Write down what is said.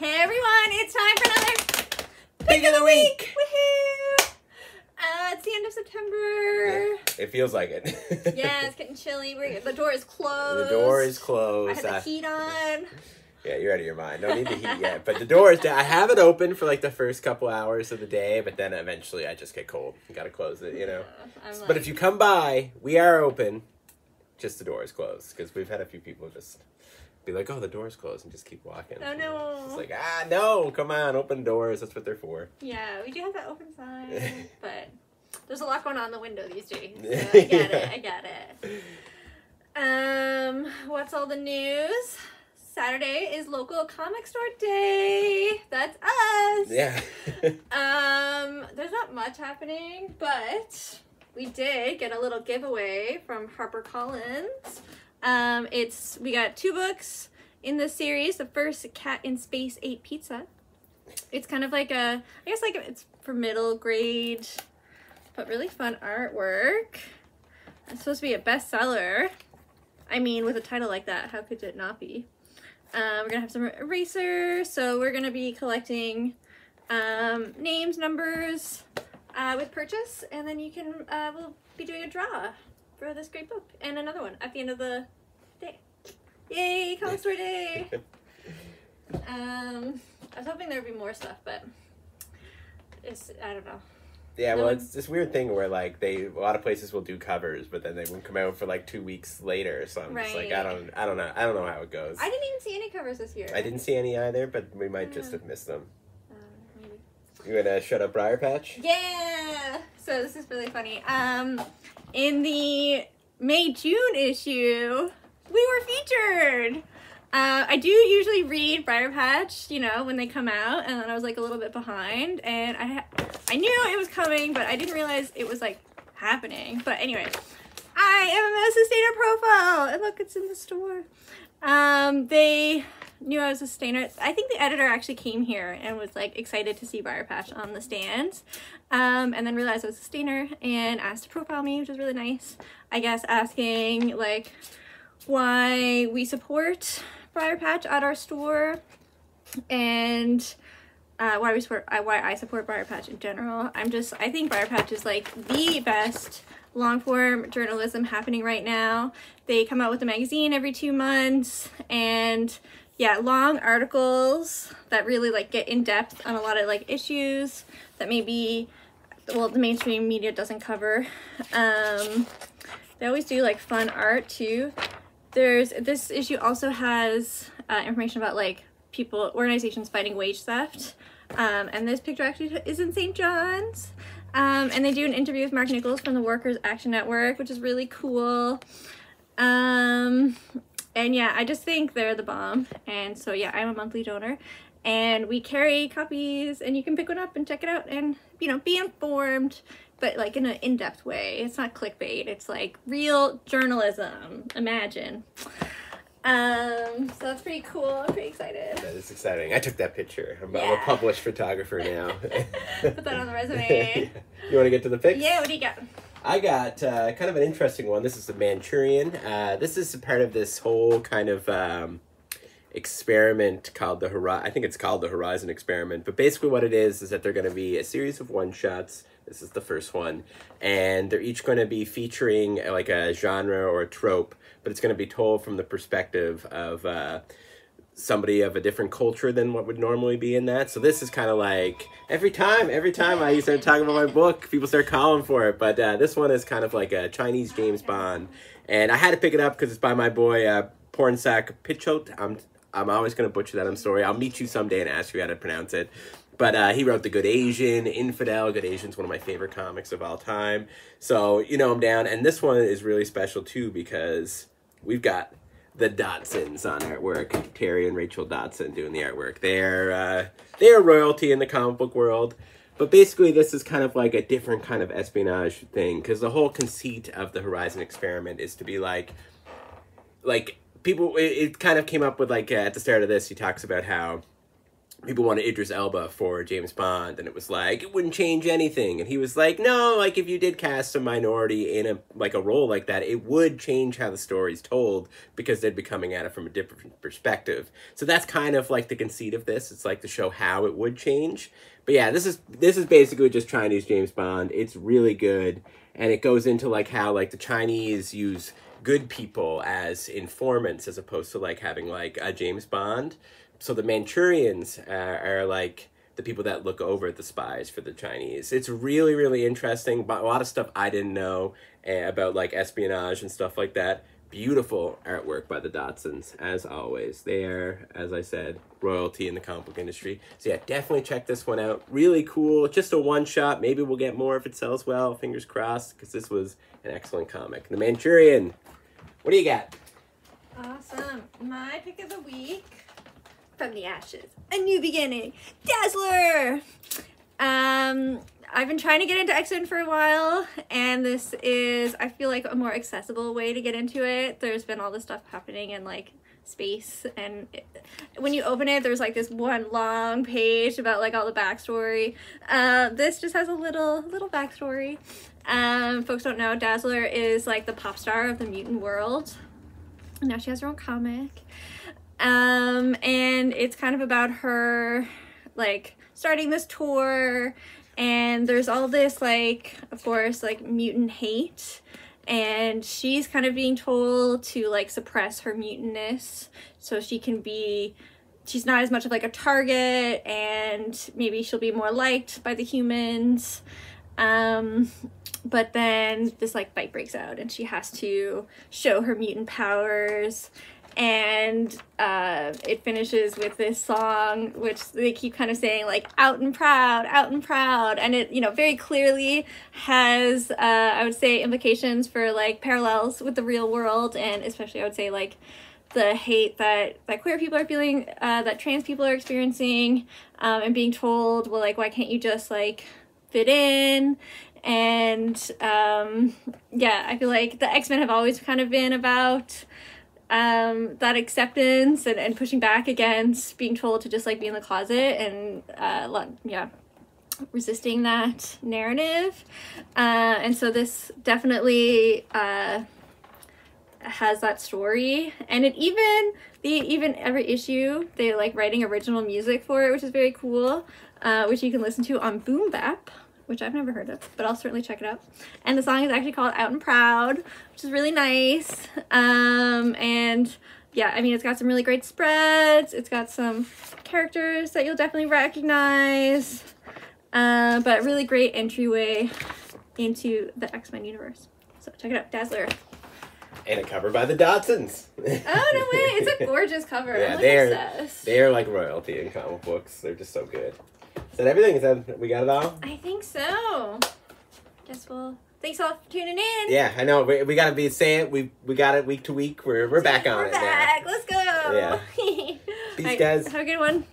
Hey everyone, it's time for another Pick of the week. Woohoo! Uh, it's the end of September. It feels like it. Yeah, it's getting chilly. We're, the door is closed. the door is closed. have I- the heat on. yeah, you're out of your mind. No need the heat yet. But the door is down. I have it open for like the first couple hours of the day, but then eventually I just get cold. You gotta close it, you know. I'm But if you come by, we are open. Just the door is closed because we've had a few people just be like, "Oh, the door's closed," and just keep walking. Oh, no. It's like, ah, no, come on, open doors. That's what they're for. Yeah, we do have that open sign, but there's a lot going on in the window these days. So I get it. I get it. Um, what's all the news? Saturday is local comic store day. That's us. Yeah. Um, there's not much happening, but we did get a little giveaway from HarperCollins. Um, it's we got two books in the series. The first, Cat in Space Ate Pizza. It's kind of like a, I guess like it's for middle grade, but really fun artwork. It's supposed to be a bestseller. I mean, with a title like that, how could it not be? Um, we're gonna have some erasers, so we're gonna be collecting um, names, numbers uh, with purchase, and then you can uh, we'll be doing a draw for this great book and another one at the end of the day. Yay, comic store day! Um, I was hoping there would be more stuff, but it's I don't know. Yeah, well, it's this weird thing where like they a lot of places will do covers, but then they won't come out for like two weeks later. So I'm just like, I don't, I don't know, I don't know how it goes. I didn't even see any covers this year. I didn't see any either, but we might just Yeah. have missed them. Uh, maybe. You gonna shut up, Briar Patch? Yeah. So this is really funny. Um, in the May June issue, we were featured. Uh, I do usually read Briar Patch, you know, when they come out, and then I was like a little bit behind, and I I knew it was coming, but I didn't realize it was like happening. But anyway, I am a sustainer profile, and look, it's in the store. Um, they knew I was a stainer. I think the editor actually came here and was like excited to see Briar Patch on the stands, um, and then realized I was a stainer and asked to profile me, which was really nice. I guess asking like why we support Briar Patch at our store and uh, why we support uh, why I support Briar Patch in general. I'm just I think Briar Patch is like the best long form journalism happening right now. They come out with a magazine every two months and yeah, long articles that really like get in depth on a lot of like issues that maybe well the mainstream media doesn't cover. Um, they always do like fun art too. There's this issue also has uh, information about like people organizations fighting wage theft. Um, and this picture actually is in St. John's. Um, and they do an interview with Mark Nichols from the Workers Action Network, which is really cool. Um, and yeah, I just think they're the bomb. And so yeah, I'm a monthly donor, and we carry copies, and you can pick one up and check it out, and you know, be informed, but like in an in-depth way. It's not clickbait. It's like real journalism. Imagine. Um, so that's pretty cool. I'm pretty excited. That is exciting. I took that picture. I'm, I'm a published photographer now. Put that on the resume. you want to get to the pics? Yeah, what do you got? I got uh, kind of an interesting one. This is the Manchurian. Uh, this is part of this whole kind of um, experiment called the Horizon. I think it's called the Horizon Experiment. But basically, what it is is that they're going to be a series of one shots. This is the first one, and they're each going to be featuring uh, like a genre or a trope, but it's going to be told from the perspective of. Uh, somebody of a different culture than what would normally be in that. So this is kind of like every time, every time I start talking about my book, people start calling for it. But uh, this one is kind of like a Chinese James Bond, and I had to pick it up because it's by my boy uh, Pornsak Pichot. I'm I'm always gonna butcher that. I'm sorry. I'll meet you someday and ask you how to pronounce it. But uh, he wrote The Good Asian, Infidel. Good Asian's one of my favorite comics of all time. So you know I'm down, and this one is really special too because we've got the Dodsons on artwork. Terry and Rachel Dodson doing the artwork. They're uh, they're royalty in the comic book world. But basically, this is kind of like a different kind of espionage thing because the whole conceit of the Horizon experiment is to be like, like people. It, it kind of came up with like uh, at the start of this, he talks about how people wanted Idris Elba for James Bond, and it was like it wouldn't change anything. And he was like, no, like if you did cast a minority in a like a role like that, it would change how the story's told because they'd be coming at it from a different perspective. So that's kind of like the conceit of this. It's like to show how it would change. But yeah, this is this is basically just Chinese James Bond. It's really good, and it goes into like how like the Chinese use good people as informants as opposed to like having like a James Bond so the Manchurians are, are like the people that look over the spies for the Chinese. It's really, really interesting. A lot of stuff I didn't know uh, about like espionage and stuff like that. Beautiful artwork by the Dodsons, as always. They are, as I said, royalty in the comic book industry. So yeah, definitely check this one out. Really cool. Just a one shot. Maybe we'll get more if it sells well. Fingers crossed, because this was an excellent comic. The Manchurian. What do you got? Awesome. My pick of the week from the ashes. A new beginning. Dazzler! Um, I've been trying to get into X Men for a while, and this is, I feel like, a more accessible way to get into it. There's been all this stuff happening in like space, and it, when you open it, there's like this one long page about like all the backstory. Uh, this just has a little little backstory. Um, folks don't know, Dazzler is like the pop star of the mutant world. Now she has her own comic. Um, and it's kind of about her like starting this tour. And there's all this like of course like mutant hate. And she's kind of being told to like suppress her mutantness so she can be she's not as much of like a target and maybe she'll be more liked by the humans. Um but then this like fight breaks out and she has to show her mutant powers and uh, it finishes with this song which they keep kind of saying like out and proud out and proud and it you know very clearly has uh, i would say implications for like parallels with the real world and especially i would say like the hate that that queer people are feeling uh, that trans people are experiencing um, and being told well like why can't you just like fit in? And um, yeah i feel like the x-men have always kind of been about um, that acceptance and, and pushing back against being told to just like be in the closet and uh, yeah resisting that narrative. Uh, and so this definitely uh, has that story. And it even the even every issue they like writing original music for it which is very cool uh, which you can listen to on boom bap which I've never heard of, but I'll certainly check it out. And the song is actually called Out and Proud, which is really nice. Um, and yeah, I mean, it's got some really great spreads. It's got some characters that you'll definitely recognize. Uh, but really great entryway into the X-Men universe. So check it out, Dazzler. And a cover by the Dodsons. oh no way! It's a gorgeous cover. Yeah, they're they're like royalty in comic books. They're just so good. Is that everything? Is that we got it all? I think so. Guess we'll. Thanks all for tuning in. Yeah, I know. We, we gotta be saying we we got it week to week. We're we're back on we're it back. now. Let's go. Yeah. Peace, right, guys. Have a good one.